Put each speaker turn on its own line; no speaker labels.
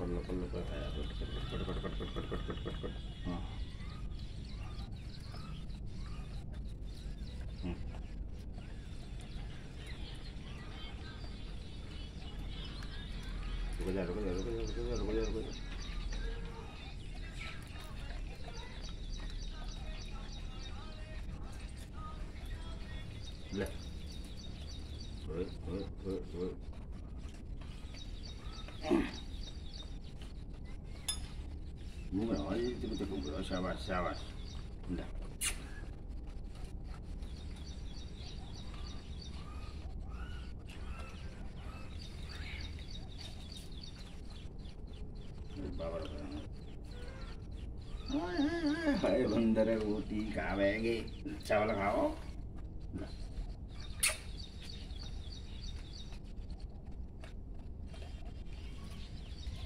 कर लो कर लो कर cut cut cut cut cut cut cut cut cut हाँ हम्म। रुको जा रुको जा रुको जा रुको जा रुको जा ले Muy bueno, ahí tengo que comprar, ya vas, ya vas. Mira. बंदर रोटी खावेंगे चावल खाओ बस